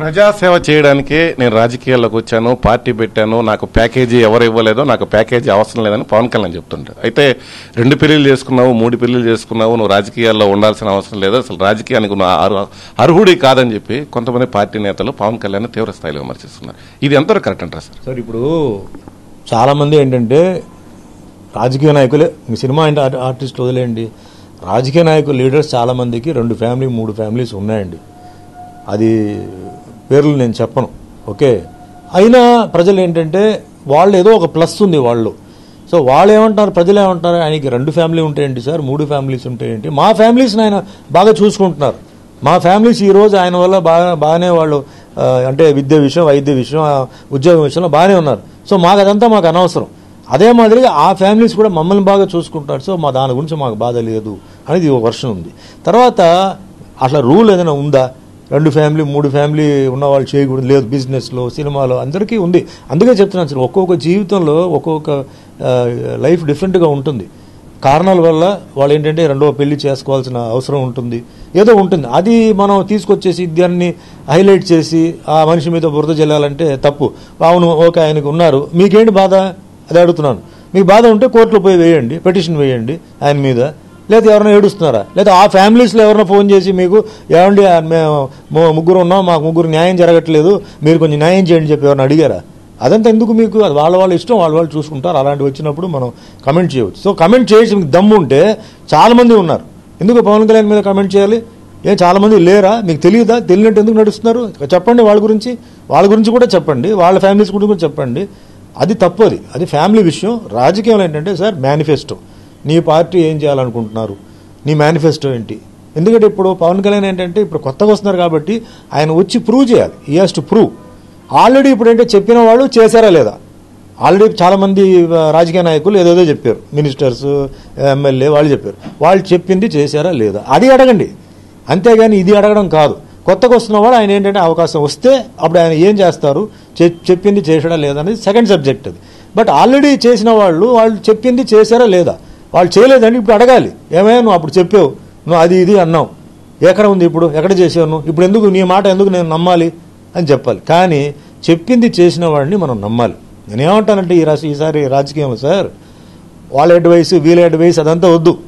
ప్రజాసేవ చేయడానికే నేను రాజకీయాల్లోకి వచ్చాను పార్టీ పెట్టాను నాకు ప్యాకేజీ ఎవరు ఇవ్వలేదో నాకు ప్యాకేజీ అవసరం లేదని పవన్ కళ్యాణ్ చెప్తుంటాడు. అయితే రెండు పెళ్ళిలు చేసుకున్నావు మూడు పెళ్ళిలు చేసుకున్నావు నువ్వు రాజకీయాల్లో ఉండాల్సిన అవసరం లేదు అసలు రాజకీయానికి నువ్వు అర్హుడి కాదని చెప్పి కొంతమంది పార్టీ నేతలు పవన్ కళ్యాణ్ తీవ్ర స్థాయిలో విమర్శిస్తున్నారు. ఇది ఎంతవరకు కరెక్ట్ అంటారు సార్? సార్ ఇప్పుడు చాలామంది ఏంటంటే రాజకీయ నాయకులే మీ సినిమా అంటే ఆర్టిస్ట్ వదిలేయండి. రాజకీయ నాయకులు లీడర్స్ చాలామందికి రెండు ఫ్యామిలీ మూడు ఫ్యామిలీస్ ఉన్నాయండి. అది పేర్లు నేను చెప్పను ఓకే? అయినా ప్రజలు ఏంటంటే వాళ్ళు ఏదో ఒక ప్లస్ ఉంది వాళ్ళు. సో వాళ్ళు ఏమంటారు ప్రజలు ఏమంటారు ఆయనకి రెండు ఫ్యామిలీ ఉంటాయండి సార్ మూడు ఫ్యామిలీస్ ఉంటాయండి. మా ఫ్యామిలీస్ని ఆయన బాగా చూసుకుంటున్నారు. మా ఫ్యామిలీస్ ఈరోజు ఆయన వల్ల బాగా బాగానే వాళ్ళు అంటే విద్య విషయం వైద్య విషయం ఉద్యోగం విషయంలో బాగానే ఉన్నారు. సో మాకు అదంతా మాకు అనవసరం. అదే మాదిరిగా ఆ ఫ్యామిలీస్ కూడా మమ్మల్ని బాగా చూసుకుంటారు సో మా దాని గురించి మాకు బాధ లేదు అనేది ఒక వర్షన్ ఉంది. తర్వాత అట్లా రూల్ ఏదైనా ఉందా? రెండు ఫ్యామిలీ మూడు ఫ్యామిలీ ఉన్న వాళ్ళు చేయకూడదు. లేదు బిజినెస్లో సినిమాలో అందరికీ ఉంది. అందుకే చెప్తున్నాను సార్ ఒక్కొక్క జీవితంలో ఒక్కొక్క లైఫ్ డిఫరెంట్గా ఉంటుంది. కారణాల వల్ల వాళ్ళు ఏంటంటే రెండవ పెళ్ళి చేసుకోవాల్సిన అవసరం ఉంటుంది. ఏదో ఉంటుంది. అది మనం తీసుకొచ్చేసి దాన్ని హైలైట్ చేసి ఆ మనిషి మీద బురద జల్లాలంటే తప్పు. అవును ఓకే ఆయనకు ఉన్నారు. మీకేంటి బాధ? అది అడుగుతున్నాను. మీకు బాధ ఉంటే కోర్టులో పోయి వేయండి పిటిషన్ వేయండి ఆయన మీద. లేదా ఎవరైనా ఏడుస్తున్నారా? లేదా ఆ ఫ్యామిలీస్లో ఎవరైనా ఫోన్ చేసి మీకు ఏమండి మేము ముగ్గురు ఉన్నాం మాకు ముగ్గురు న్యాయం జరగట్లేదు మీరు కొంచెం న్యాయం చేయండి చెప్పి ఎవరైనా అడిగారా? అదంతా ఎందుకు మీకు? అది వాళ్ళ వాళ్ళ ఇష్టం వాళ్ళ వాళ్ళు చూసుకుంటారు. అలాంటివి వచ్చినప్పుడు మనం కమెంట్ చేయవచ్చు. సో కమెంట్ చేసి మీకు దమ్ము ఉంటే చాలామంది ఉన్నారు. ఎందుకు పవన్ కళ్యాణ్ మీద కమెంట్ చేయాలి? ఏం చాలామంది లేరా? మీకు తెలియదా? తెలియనట్టు ఎందుకు నడుస్తున్నారు? చెప్పండి వాళ్ళ గురించి. వాళ్ళ గురించి కూడా చెప్పండి. వాళ్ళ ఫ్యామిలీస్ గురించి కూడా చెప్పండి. అది తప్పు అది. అది ఫ్యామిలీ విషయం. రాజకీయం ఏంటంటే సార్ మేనిఫెస్టో. నీ పార్టీ ఏం చేయాలనుకుంటున్నారు? నీ మేనిఫెస్టో ఏంటి? ఎందుకంటే ఇప్పుడు పవన్ కళ్యాణ్ ఏంటంటే ఇప్పుడు కొత్తగా వస్తున్నారు కాబట్టి ఆయన వచ్చి ప్రూవ్ చేయాలి. ఈ హాస్ టు ప్రూవ్ ఆల్రెడీ ఇప్పుడు ఏంటో చెప్పిన వాళ్ళు చేశారా లేదా? ఆల్రెడీ చాలామంది రాజకీయ నాయకులు ఏదేదో చెప్పారు. మినిస్టర్స్ ఎమ్మెల్యే వాళ్ళు చెప్పారు. వాళ్ళు చెప్పింది చేశారా లేదా? అది అడగండి. అంతేగాని ఇది అడగడం కాదు. కొత్తగా వస్తున్నవాడు ఆయన ఏంటంటే అవకాశం వస్తే అప్పుడు ఆయన ఏం చేస్తారు? చె- చెప్పింది చేసాడా లేదా అనేది సెకండ్ సబ్జెక్ట్ అది. బట్ ఆల్రెడీ చేసిన వాళ్ళు వాళ్ళు చెప్పింది చేశారా లేదా? వాళ్ళు చేయలేదండి ఇప్పుడు అడగాలి. ఏమైనా నువ్వు అప్పుడు చెప్పావు. నువ్వు అది ఇది అన్నావు. ఎక్కడ ఉంది ఇప్పుడు? ఎక్కడ చేసావు నువ్వు? ఇప్పుడు ఎందుకు నీ మాట ఎందుకు నేను నమ్మాలి అని చెప్పాలి. కానీ చెప్పింది చేసిన వాడిని మనం నమ్మాలి. నేనేమంటానంటే ఈ రాసి ఈసారి రాజకీయం సార్ వాళ్ళ అడ్వైస్ వీళ్ళ అడ్వైస్ అదంతా వద్దు.